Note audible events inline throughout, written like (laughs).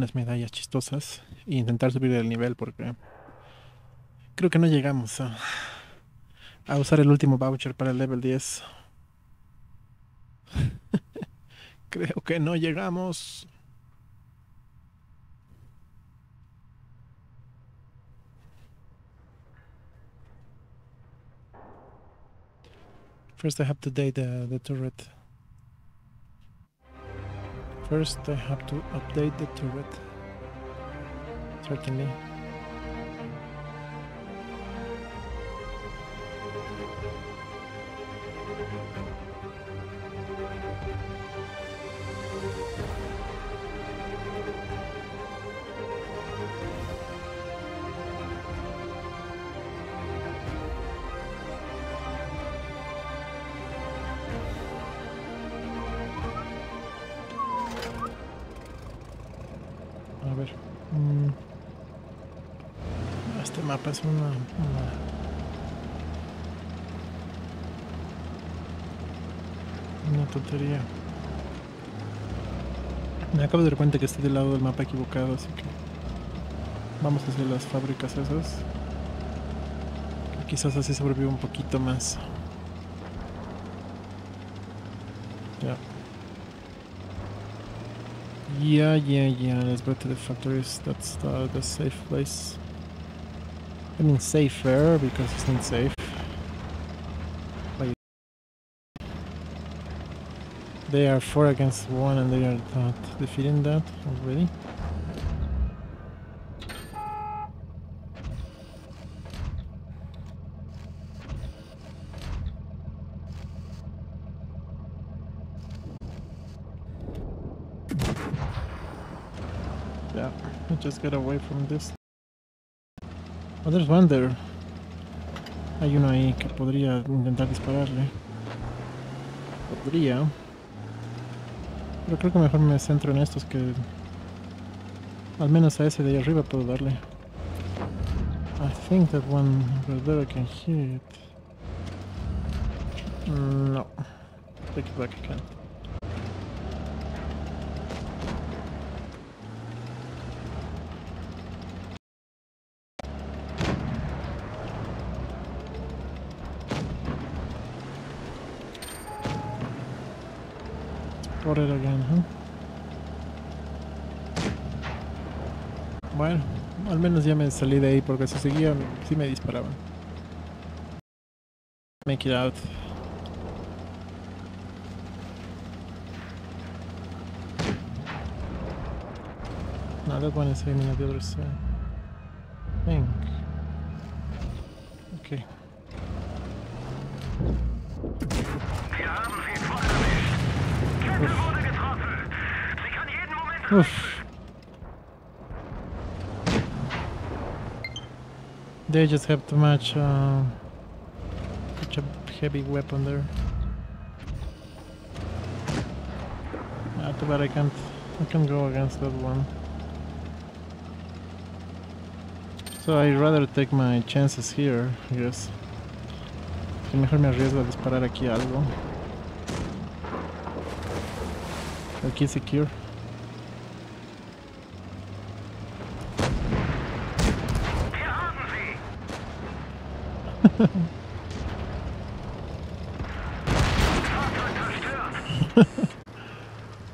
unas medallas chistosas e intentar subir el nivel porque creo que no llegamos a, usar el último voucher para el level 10. (laughs) creo que no llegamos. First I have to date the, the turret. First I have to update the turret. Certainly. Este mapa es una, una- Una tontería. Me acabo de dar cuenta que estoy del lado del mapa equivocado, así que... Vamos hacia las fábricas esas. Quizás así sobreviva un poquito más. Ya. Yeah, yeah, yeah. Let's go to the factories. That's the safe place. I mean, safer because it's not safe. They are four against one, and they are not defeating that already. Yeah, I just get away from this. There's one there. Hay uno ahí que podría intentar dispararle. Podría. Pero creo que mejor me centro en estos que... Al menos a ese de ahí arriba puedo darle. I think that one over there I can hit. No. Take it back, I can't. It again, huh? Bueno, al menos ya me salí de ahí porque si seguían, sí me disparaban. Make it out. No, that one is aiming at the other side. Oof. They just have too much, uh, such a heavy weapon there. Not too bad I can't, I can't go against that one. So I'd rather take my chances here, I guess. Que mejor me arriesgo a disparar aquí algo. Aquí secure. (laughs)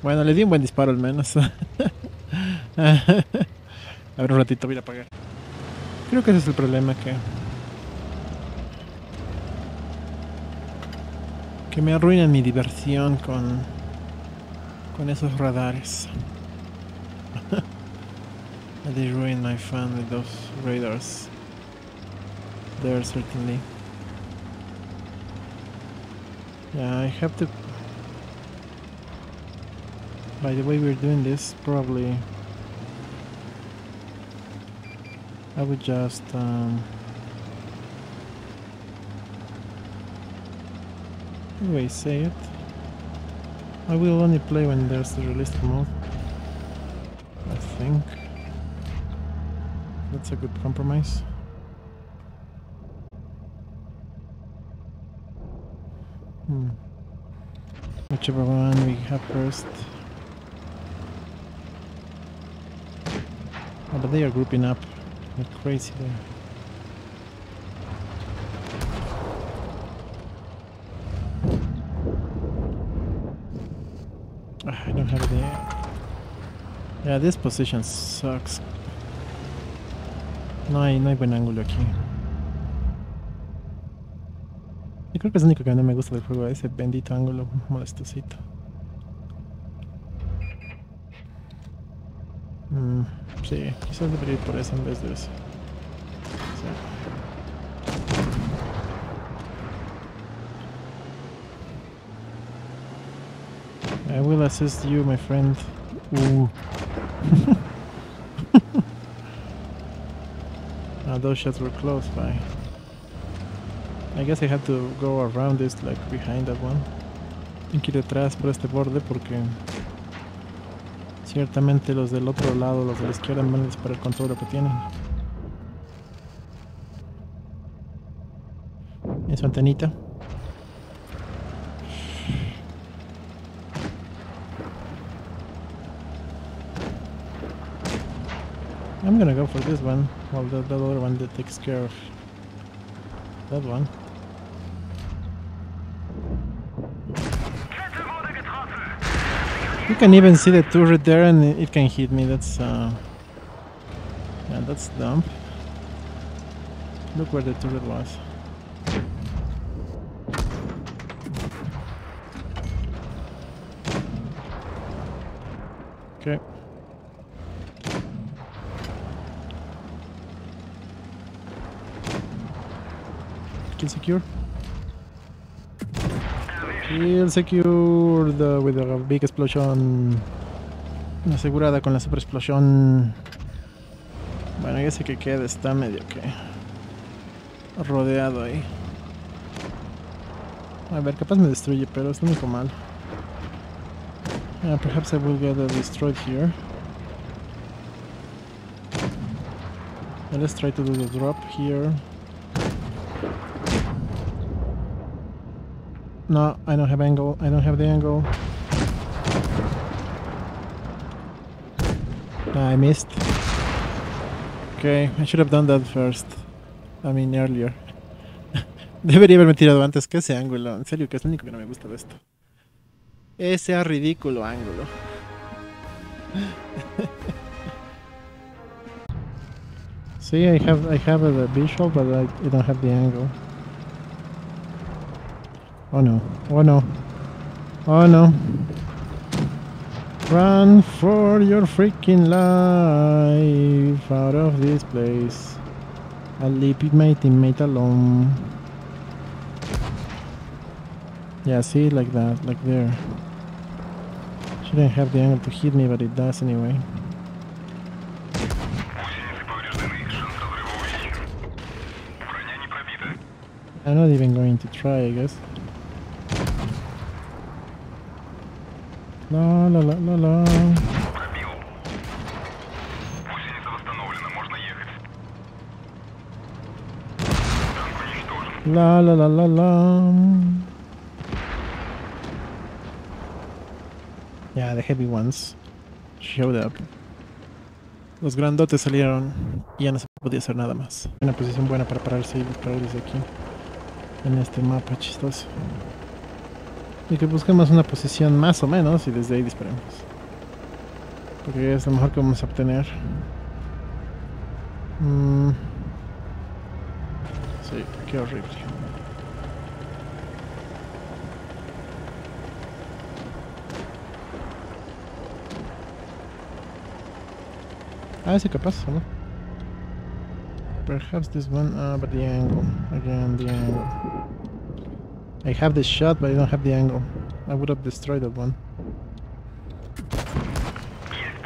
Bueno, le di un buen disparo al menos. (laughs) a ver, un ratito voy a apagar. Creo que ese es el problema que... Que me arruinan mi diversión con... Con esos radares. (laughs) They ruin my fun with those radars. There certainly. Yeah, I have to by the way we're doing this, probably I would just um, I say it? I will only play when there's the realistic mode. I think that's a good compromise. Hmm. Whichever one we have first. Oh, but they are grouping up like crazy there. Ah, I don't have the... Yeah, this position sucks. No no hay buen. Creo que es lo único que no me gusta del juego, ese bendito ángulo molestosito. Mm, sí, quizás debería ir por eso en vez de eso. I will assist you, my friend. (laughs) Ooh. Ah, those shots were close by. I guess I had to go around this, like behind that one. Tengo que ir detrás por este borde porque ciertamente los del otro lado, los de la izquierda, van a disparar con todo lo que tienen. En su antenita. I'm gonna go for this one, while the, the other one that takes care of that one. You can even see the turret there and it can hit me, that's uh... Yeah, that's dumb. Look where the turret was. Okay. Kill secure. Kill secure the, with a big explosion. Asegurada con la super explosión. Bueno, ese que queda está medio que rodeado ahí. A ver, capaz me destruye, pero es lo único malo. Yeah, perhaps I will get destroyed here. Let's try to do the drop here. No, I don't have angle. I don't have the angle. Ah, I missed. Okay, I should have done that first. I mean, earlier. (laughs) Debería haberme tirado antes que ese ángulo. En serio, que es lo único que no me gusta de esto. Ese ridículo ángulo. (laughs) See, I have I have the visual, but I, I don't have the angle. Oh no. Oh no. Oh no. Run for your freaking life out of this place. I'll leave my teammate alone. Yeah, see, like that, like there. Shouldn't have the angle to hit me, but it does anyway. I'm not even going to try, I guess. La la la la la. Пробил. Гусеница восстановлена. Можно ехать. Танк уничтожен. La la la la la. Yeah, the heavy ones showed up. Los grandotes salieron y ya no se podía hacer nada más. Una posición buena para pararse y disparar desde aquí. En este mapa chistoso. Y que busquemos una posición más o menos y desde ahí disparemos. Porque es lo mejor que vamos a obtener. Mm. Sí, qué horrible. Ah, sí, capaz, ¿no? Perhaps this one, ah, but the angle. Again, the angle. I have the shot, but I don't have the angle. I would have destroyed that one.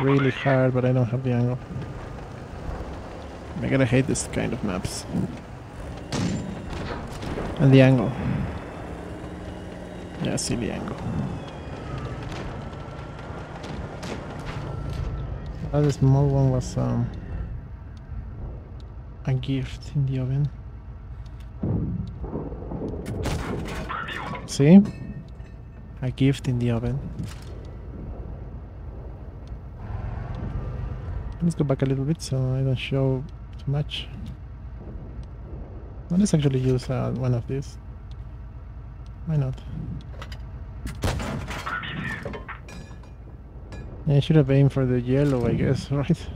Really hard, but I don't have the angle. I'm gonna hate this kind of maps. And the angle. Yeah, see the angle. The small one was um, a gift in the oven. See? A gift in the oven. Let's go back a little bit so I don't show too much. Let's actually use uh, one of these. Why not? I should have aimed for the yellow, I guess, (laughs) right?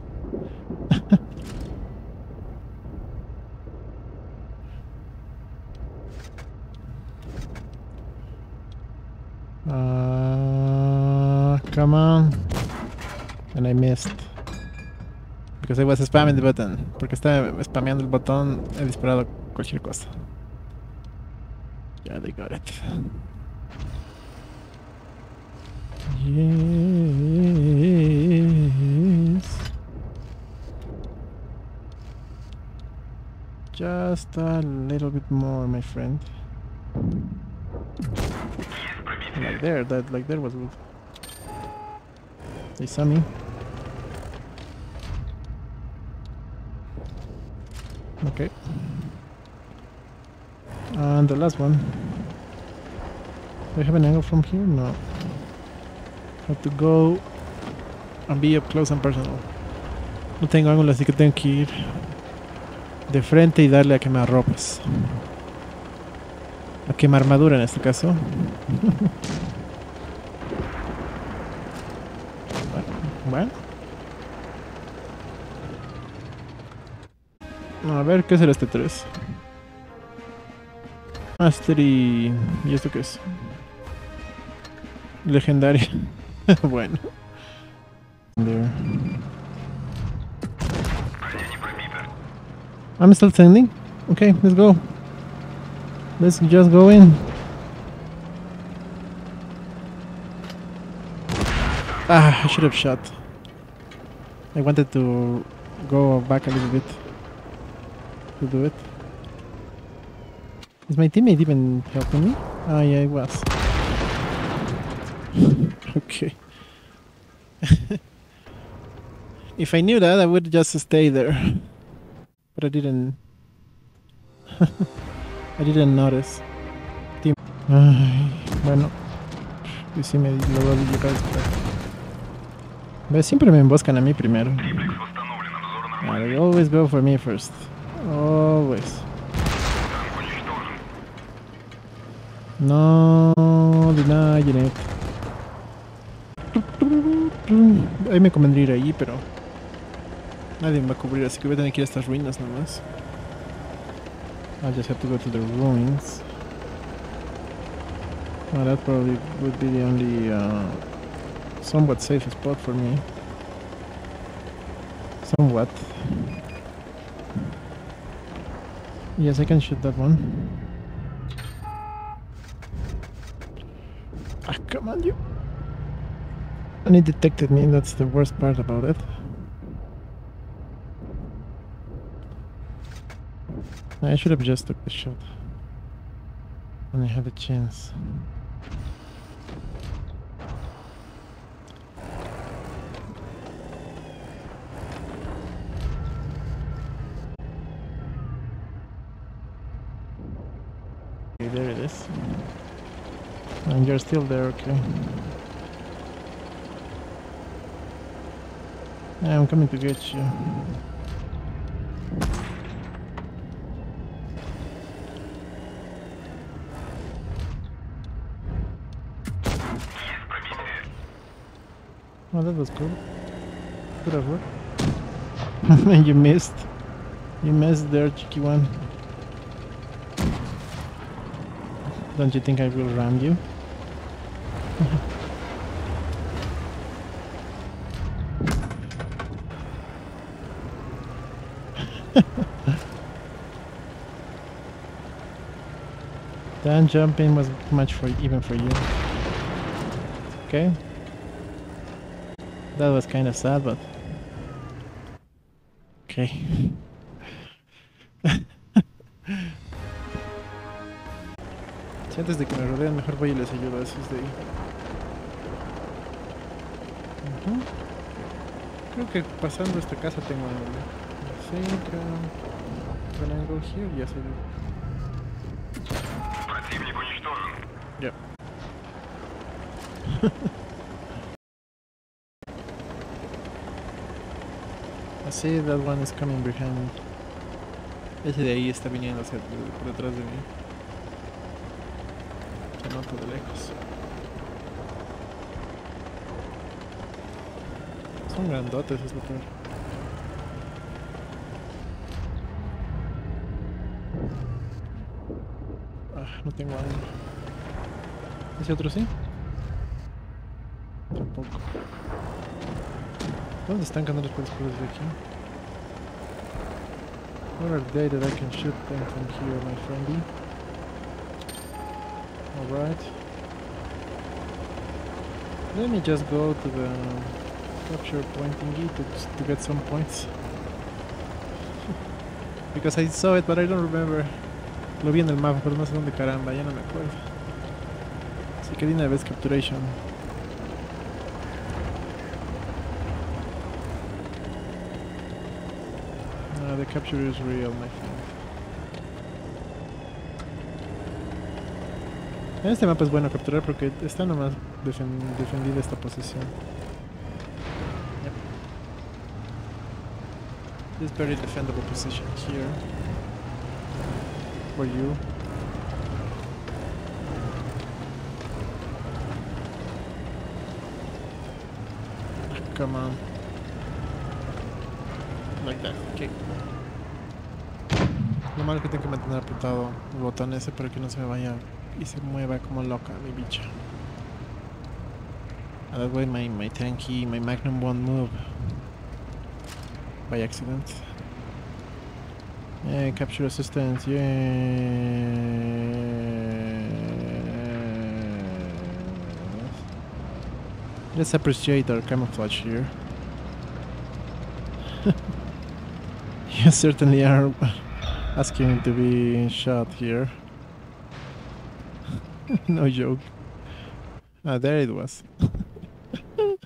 uh, come on. And I missed. Because I was spamming the button. Porque estaba spameando el botón, he disparado cualquier cosa. Yeah, they got it. Yes. Just a little bit more, my friend. Like there, that like there was good. They saw me. Okay. And the last one. Do I have an angle from here? No. Have to go and be up close and personal. No tengo ángulo, así que tengo que ir de frente y darle a quemar ropas. A quemar armadura en este caso. (laughs) bueno. A ver, ¿qué será este 3? Master y... ¿Y esto qué es? Legendaria. (laughs) bueno. There. I'm still sending. Okay, let's go. Let's just go in. Ah, I should have shot. I wanted to go back a little bit to do it. Is my teammate even helping me? Ah, yeah, it was. (laughs) okay. (laughs) if I knew that, I would just stay there. (laughs) But I didn't. I didn't notice. Team. Ay, (sighs) bueno. Y sí me llegar Siempre me emboscan a mí primero. I ah, always go for me first. Always. No denying it. Ahí me convendría ir ahí, pero... Nadie me va a cubrir, así que voy a tener que ir a estas ruinas nomás. I just have to go to the ruins. Well, that probably would be the only... Uh, somewhat safe spot for me. Somewhat. Yes, I can shoot that one. Ah, come on, you. And it detected me, that's the worst part about it. I should have just took the shot. When I had a chance. Okay, there it is. And you're still there, okay. I'm coming to get you. Oh, that was cool. Could have worked. (laughs) you missed. You missed there, cheeky one. Don't you think I will ram you? Then jumping was much for even for you. Okay. That was kind of sad, but okay. (laughs) Si antes de que me rodean, mejor voy y les ayudo a esos de ahí. Creo que pasando esta casa tengo algo. Centro. Can I go here? Ya se Ya. (laughs) I that one is coming behind. Ese de ahí está viniendo hacia por detrás de mí. Se nota de lejos. Son grandotes, es lo peor. Ah, no tengo algo. ¿Ese otro sí? Tampoco. ¿Dónde están canales por después de aquí? Where are they that I can shoot them from here, my friendy? Alright. Let me just go to the capture point thingy to, to get some points. (laughs) because I saw it, but I don't remember. Lo vi en el mapa, pero no sé dónde caramba, ya no me acuerdo. Así que di una vez capturation. No, the capture is real, my friend. En este mapa es bueno capturar porque está nomás defen- defendida esta posición. Yep. This very defendable position here. For you. Come on. Like that, okay. Lo malo que tengo que mantener apretado el botón ese para que no se me vaya y se mueva como loca mi bicha. And that way my, my tanky, my magnum won't move by accident. Yeah, capture assistance, yeah. Let's appreciate our camouflage here. (laughs) you certainly are (laughs) asking to be shot here. (laughs) no joke. Ah, there it was. (laughs)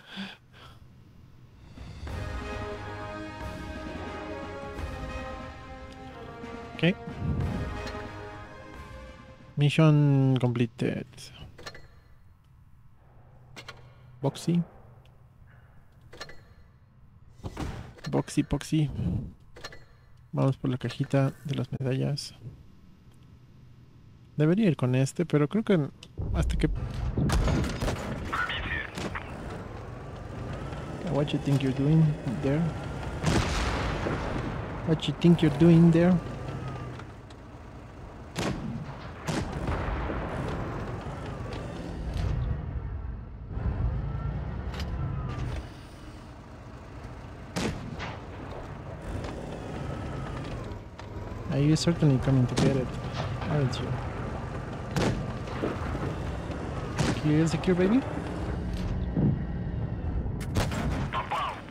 okay. Mission completed. Boxy. Boxy, boxy. Vamos por la cajita de las medallas. Debería ir con este, pero creo que hasta que... What you think you're doing there? What you think you're doing there? Are you certainly coming to get it, aren't you? Clear and secure, baby.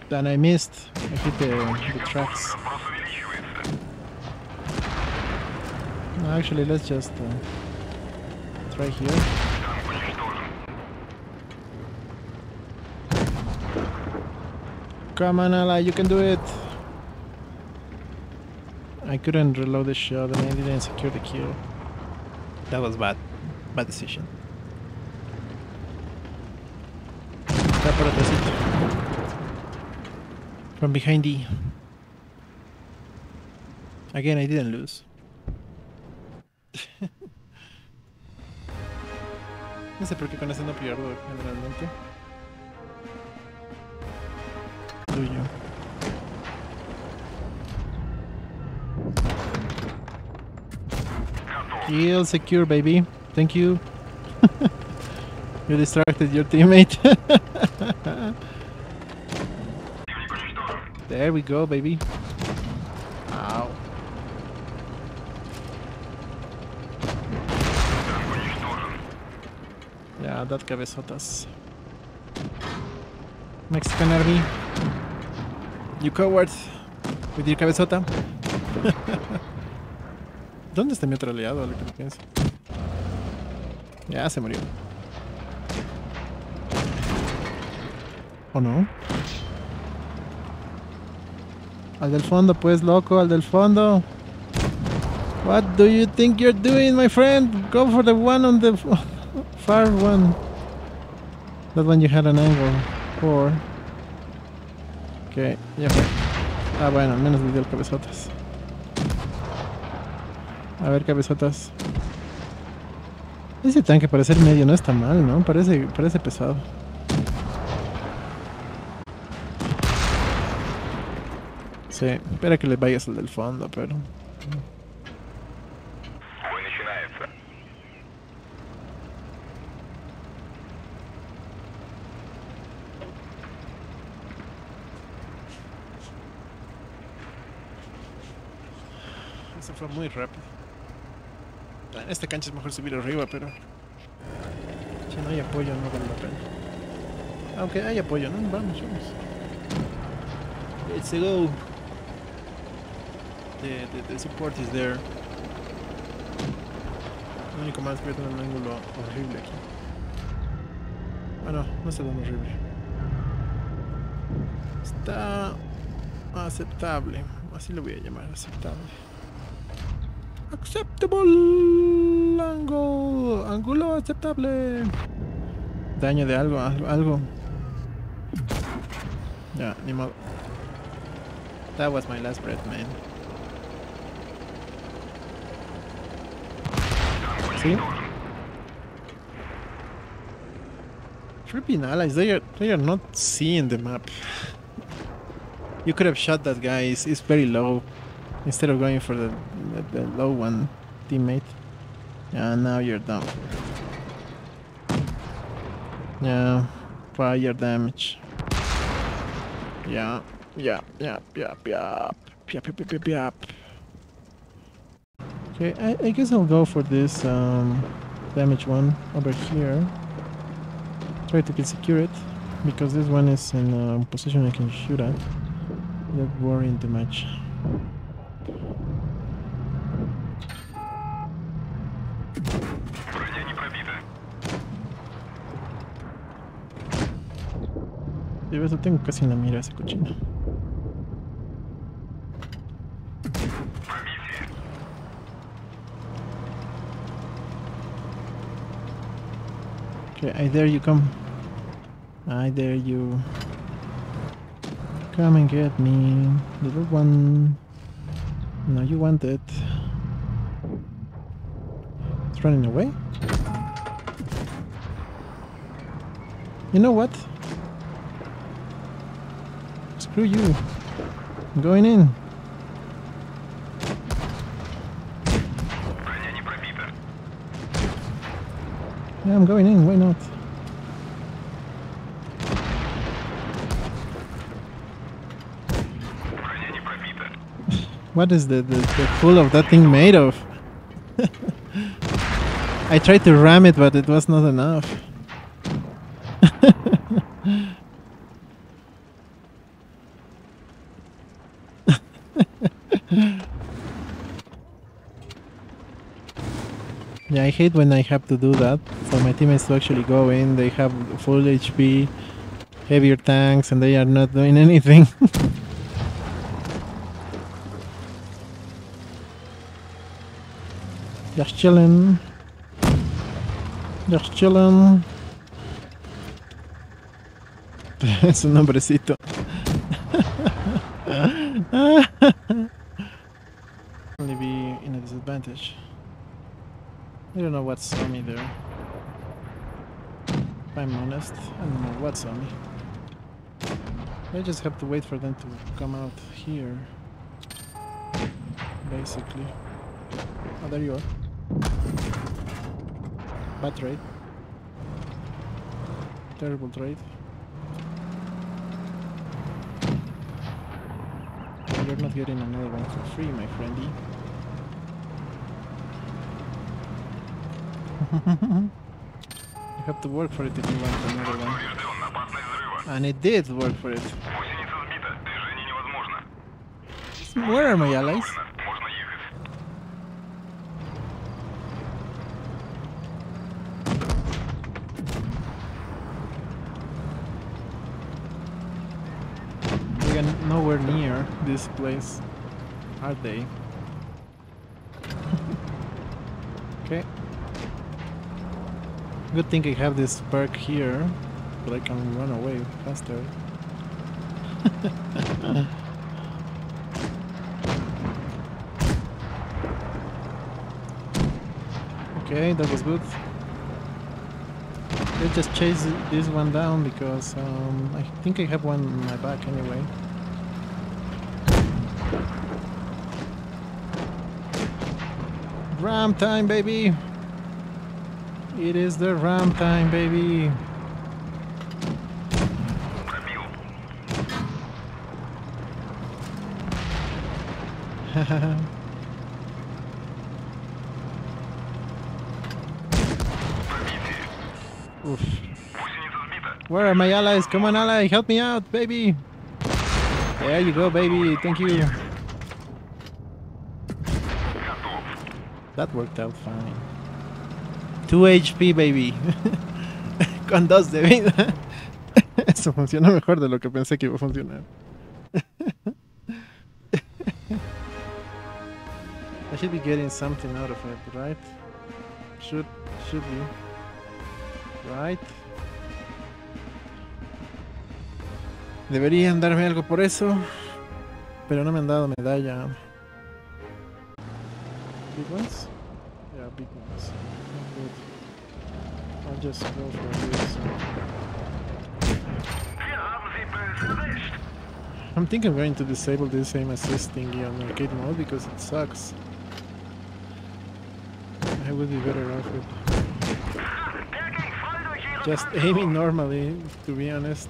And I missed. I hit the, the tracks. Actually, let's just uh, try here. Come on, Ally, you can do it! I couldn't reload the shot and I didn't secure the kill. That was bad. Bad decision. Por atrásito. From behind D. Again, I didn't lose. (laughs) no sé por qué con ese no pierdo generalmente. Tuyo. Kill secure, baby. Thank you. (laughs) you distracted your teammate. (laughs) There we go, baby. Ow. Ya, dad cabezotas. Mexican Army. You coward. With your cabezota. (laughs) ¿Dónde está mi otro aliado? Lo. Ya se murió. ¿O no? Al del fondo, pues, loco, al del fondo. What do you think you're doing, my friend? Go for the one on the (laughs) far one. That one you had an angle for. Okay, ya fue. Ah, bueno, al menos le dio el cabezotas. A ver, cabezotas. Ese tanque para ser medio no está mal, ¿no? Parece, parece pesado. Sí, espera que le vayas al del fondo, pero... Eso fue muy rápido. En esta cancha es mejor subir arriba, pero... Si no hay apoyo, no vale la pena. Aunque hay apoyo, ¿no? Vamos, vamos. Let's go. The, the, the support is there. Lo único más que tener un ángulo horrible aquí. Ah, no, no está tan horrible. Está aceptable. Así lo voy a llamar, aceptable. Acceptable ángulo. Ángulo aceptable. Daño de algo. algo. Ya, ni modo. That was my last breath, man. See? Tripping allies, they are, they are not seeing the map. You could have shot that guy, it's, it's very low. Instead of going for the, the, the low one teammate. Yeah, now you're down. Yeah, fire damage. Yeah, yeah, yeah, yeah, yeah, yeah, yeah, yeah, yeah. Okay, I, I guess I'll go for this um, damage one over here. Try to secure it, because this one is in a position I can shoot at Not worrying too much. De verdad tengo casi en la mira ese cochino. Okay, I dare you come. I dare you. Come and get me, little one. No, you want it. It's running away. You know what? Screw you. I'm going in. I'm going in, why not? what is the, the, the full of that thing made of? (laughs) I tried to ram it, but it was not enough. Yeah, I hate when I have to do that. For my teammates to actually go in, they have full HP, heavier tanks, and they are not doing (laughs) anything. Just chilling. Just chilling. (laughs) es un nombrecito. (laughs) Only be in a disadvantage. I don't know what saw me there. If I'm honest, I don't know what saw me. I just have to wait for them to come out here. Basically. Oh, there you are. Bad trade. Terrible trade. You're not getting another one for free, my friendy. you have to work for it if you want another one. And it did work for it. Where are my allies? They are nowhere near this place, are they? (laughs) okay. Good thing I have this perk here, but I can run away faster. (laughs) okay, that was good. Let's just chase this one down because um, I think I have one in my back anyway. Ram time, baby! It is the ram time, baby! (laughs) Oof. Where are my allies? Come on, ally, help me out, baby! There you go, baby. Thank you. That worked out fine. 2 HP, baby. (laughs) Con dos de vida. (laughs) Eso funciona mejor de lo que pensé que iba a funcionar. I should be getting something out of it, right? Should should be. Right. Deberían darme algo por eso, pero no me han dado medalla. Big ones? Yeah, big ones. I'll just go for this. Wir haben sie böse erwischt. I'm thinking I'm going to disable this aim assist thingy on arcade mode because it sucks. I would be better off with Der ging voll durch ihre just aiming normally, to be honest.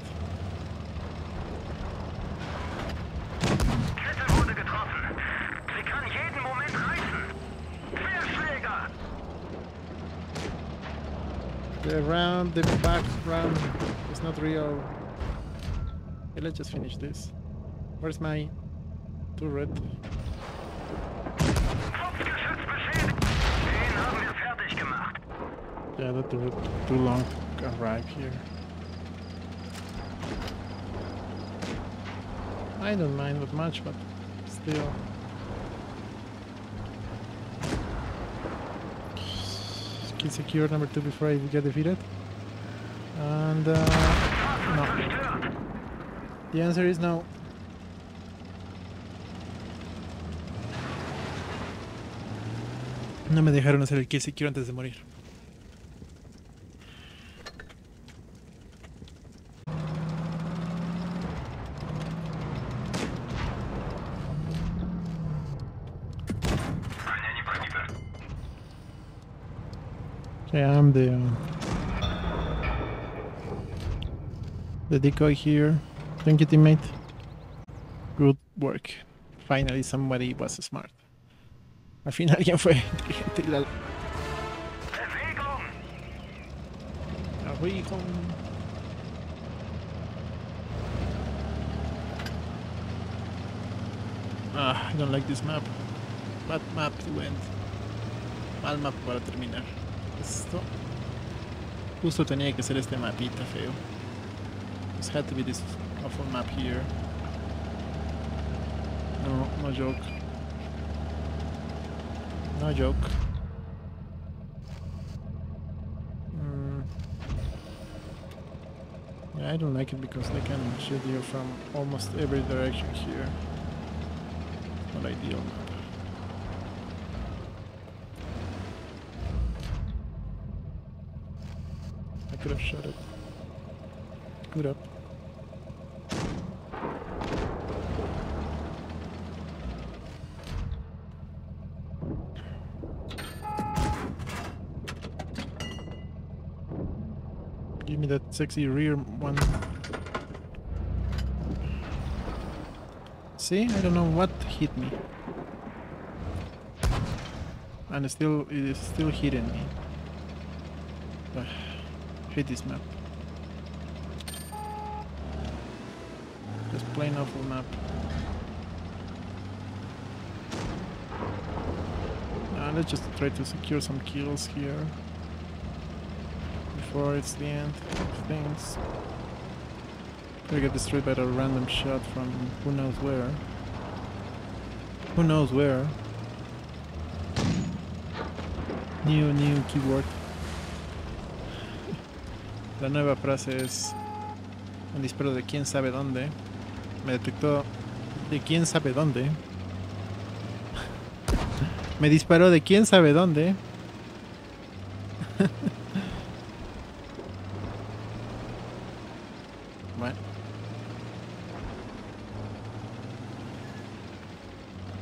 The round, the back round is not real. Okay, let's just finish this. Where's my turret? Yeah, that took too long to arrive here. I don't mind that much, but still. Key secure number two before I get defeated. And uh, no. The answer is no. No me dejaron hacer el kill secure antes de morir. The uh, the decoy here. Thank you, teammate. Good work. Finally, somebody was smart. Al fin alguien (laughs) fue inteligente y la Ah, I don't like this map. Bad map to end. Mal map para terminar. Esto. Justo tenía que ser este mapita feo. This had to be this awful map here. No, no joke. No joke. Mm. I don't like it because they can shoot you from almost every direction here. Not ideal map. I could have shot it. Good up. Give me that sexy rear one. See, I don't know what hit me. And it still, it is still hitting me. Ugh, hate this map. Just plain awful map. Let's just try to secure some kills here before it's the end of things. Gonna get destroyed by a random shot from who knows where. Who knows where? New, new keyword. (laughs) La nueva frase es un disparo de quién sabe dónde. Me detectó de quién sabe dónde. (laughs) Me disparó de quién sabe dónde.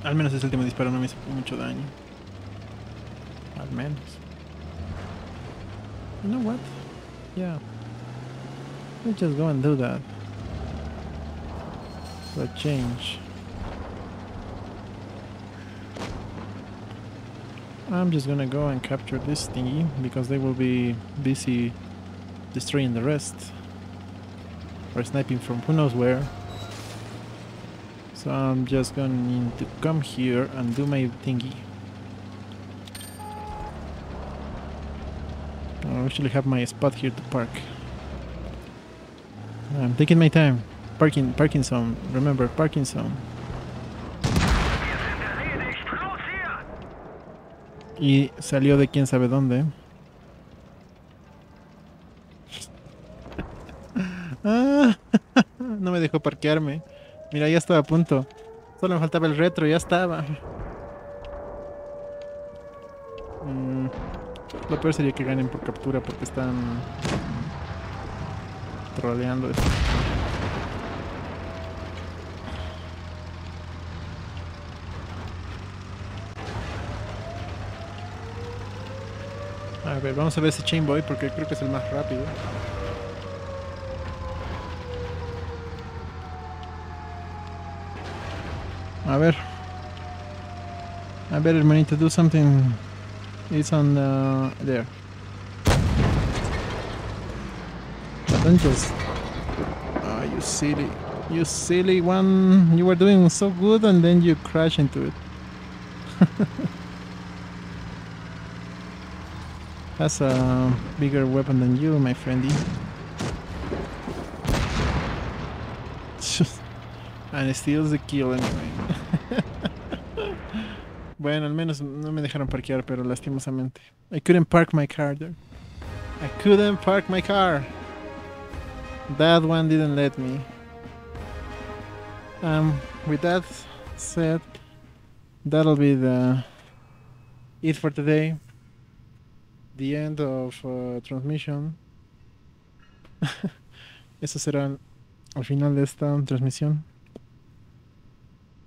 Al menos ese último disparo no me hizo mucho daño. Al menos. You know what? Yeah. Let's just go and do that. For a change. I'm just gonna go and capture this thingy because they will be busy destroying the rest. Or sniping from who knows where. So I'm just going to need to come here and do my thingy. I actually have my spot here to park. I'm taking my time. Parking, parking zone. Remember, parking zone. Y salió de quién sabe dónde. (laughs) Ah, (laughs) no me dejó parquearme. Mira, ya estaba a punto. Solo me faltaba el retro, ya estaba. Mm, lo peor sería que ganen por captura porque están troleando esto. A ver, vamos a ver ese Chain Boy porque creo que es el más rápido. A ver. I better hermanito do something. It's on uh, there. But don't just. Ah, you silly. You silly one. You were doing so good and then you crash into it. (laughs) That's a bigger weapon than you, my friendy. (laughs) and it steals the kill anyway. Bueno, al menos no me dejaron parquear, pero lastimosamente. I couldn't park my car there. I couldn't park my car. That one didn't let me. Um, with that said, that'll be the it for today. The end of uh, transmission. (laughs) Eso será al final de esta transmisión.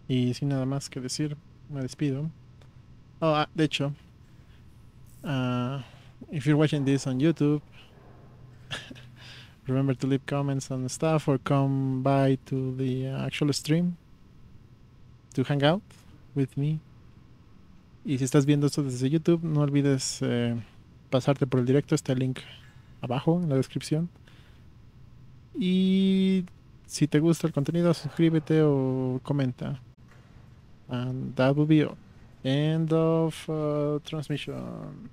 Y sin nada más que decir, me despido. Oh, ah, de hecho, uh, if you're watching this on YouTube, (laughs) remember to leave comments the stuff or come by to the actual stream to hang out with me. Y si estás viendo esto desde YouTube, no olvides eh, pasarte por el directo. Está el link abajo en la descripción. Y si te gusta el contenido, suscríbete o comenta. And that will be all. End of uh, transmission.